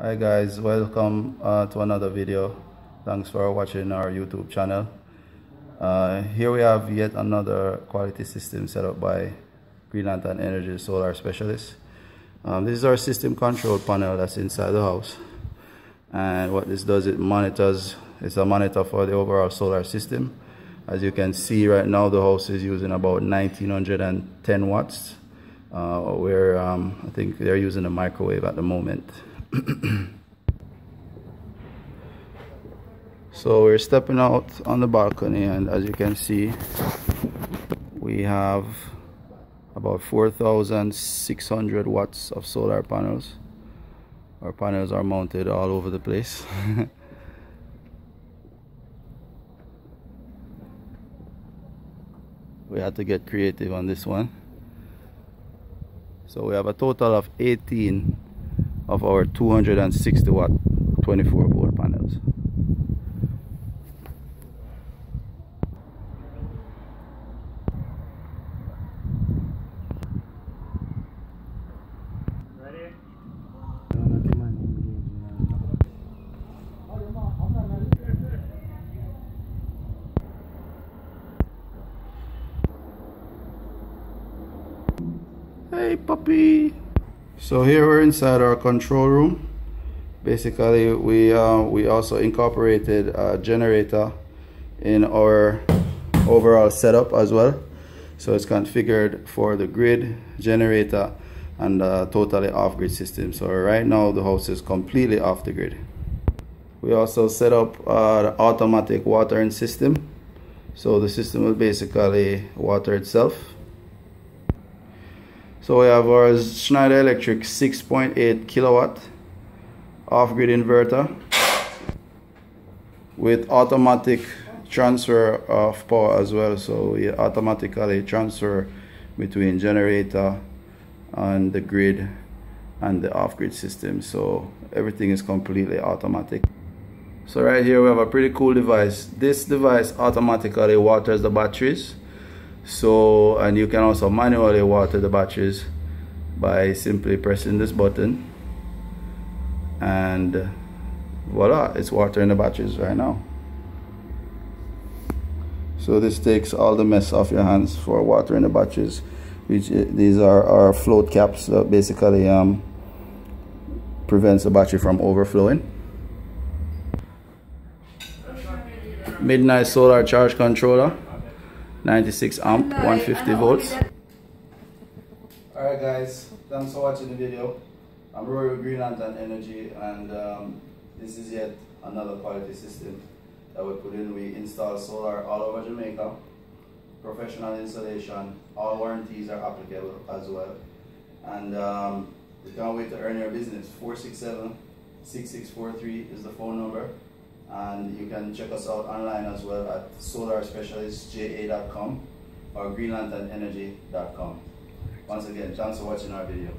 hi guys welcome uh, to another video. Thanks for watching our youtube channel. Uh, here we have yet another quality system set up by green lantern energy solar specialist. Um, this is our system control panel that's inside the house. And what this does it monitors it's a monitor for the overall solar system. As you can see right now the house is using about 1910 watts. Uh, where um, I think they're using a microwave at the moment. so we're stepping out on the balcony and as you can see we have about 4,600 watts of solar panels. Our panels are mounted all over the place. we had to get creative on this one. So we have a total of 18 of our 260 watt 24 volt panels. Hey puppy. So here we're inside our control room. Basically we uh, we also incorporated a generator in our overall setup as well. So it's configured for the grid generator and totally off-grid system. So right now the house is completely off the grid. We also set up uh, the automatic watering system. So the system will basically water itself so we have our Schneider Electric 6.8 kilowatt off-grid inverter with automatic transfer of power as well. So we automatically transfer between generator and the grid and the off-grid system. So everything is completely automatic. So right here we have a pretty cool device. This device automatically waters the batteries so and you can also manually water the batteries by simply pressing this button. And voila it's watering the batteries right now. So this takes all the mess off your hands for watering the batteries which these are our float caps that basically um, prevents the battery from overflowing. MidNite solar charge controller 96 amp 150 volts. Alright guys. Thanks for watching the video. I'm Rory with Green Lantern Energy and um, this is yet another quality system that we put in. We install solar all over Jamaica. Professional installation. All warranties are applicable as well. And um, you can't wait to earn your business. 467 6643 is the phone number and you can check us out online as well at solarspecialistja.com or greenlanternenergy.com. Once again, thanks for watching our video.